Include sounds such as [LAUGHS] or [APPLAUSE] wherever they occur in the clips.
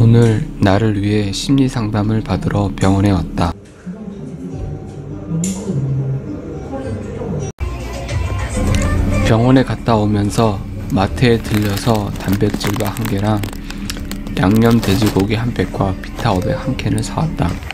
오늘 나를 위해 심리 상담을 받으러 병원에 왔다. 병원에 갔다 오면서 마트에 들려서 단백질바 한 개랑 양념 돼지고기 한 팩과 비타 500 한 캔을 사왔다.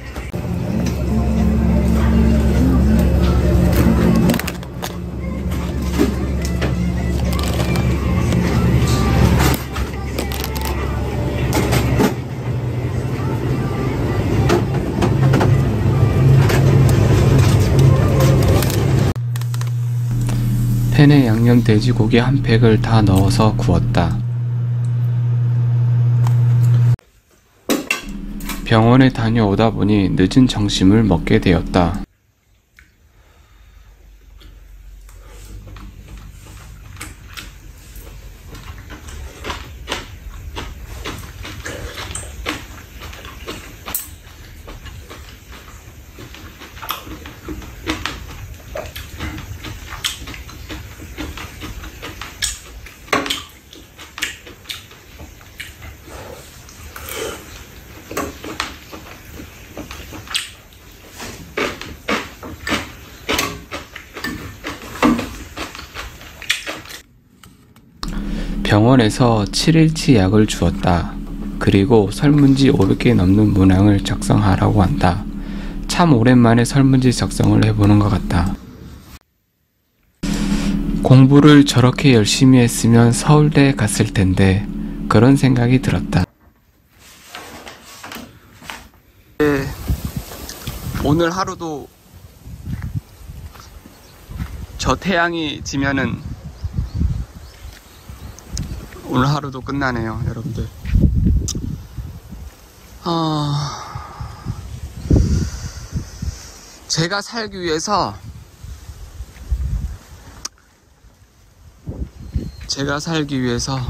팬에 양념 돼지고기 한 팩을 다 넣어서 구웠다. 병원에 다녀오다 보니 늦은 점심을 먹게 되었다. 병원에서 7일치 약을 주었다. 그리고 설문지 500개 넘는 문항을 작성하라고 한다. 참 오랜만에 설문지 작성을 해보는 것 같다. 공부를 저렇게 열심히 했으면 서울대에 갔을 텐데 그런 생각이 들었다. 네, 오늘 하루도 저 태양이 지면은 오늘 하루도 끝나네요, 여러분들. 아, 제가 살기 위해서 제가 살기 위해서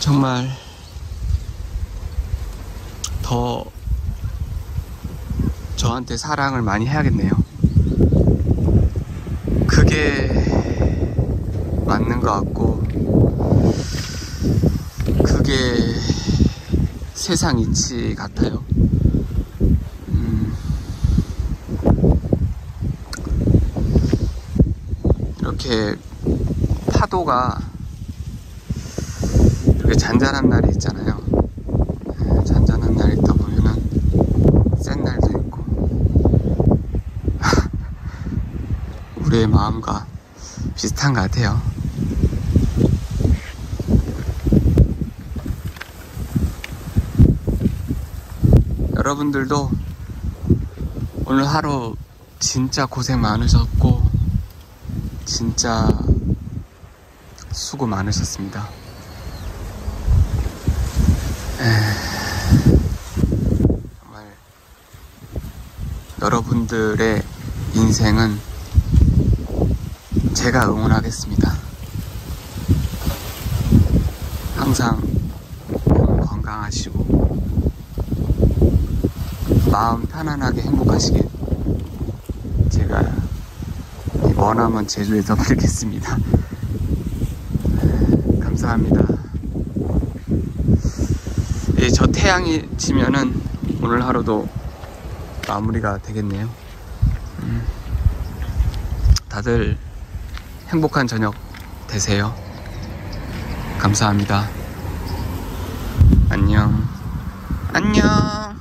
정말 더 저한테 사랑을 많이 해야겠네요. 그게 것 같고, 그게 세상 이치 같아요. 음, 이렇게 파도가 이렇게 잔잔한 날이 있잖아요. 네, 잔잔한 날이 있다 보면은 센 날도 있고, [LAUGHS] 우리의 마음과 비슷한 것 같아요. 여러분들도 오늘 하루 진짜 고생 많으셨고, 진짜 수고 많으셨습니다. 에... 정말 여러분들의 인생은 제가 응원하겠습니다. 항상 건강하시고 마음 편안하게 행복하시길 제가 이 머나먼 제주에서 [LAUGHS] 빌겠습니다. 감사합니다. 예, 저 태양이 지면은 오늘 하루도 마무리가 되겠네요. 음, 다들 행복한 저녁 되세요. 감사합니다. 안녕. 안녕.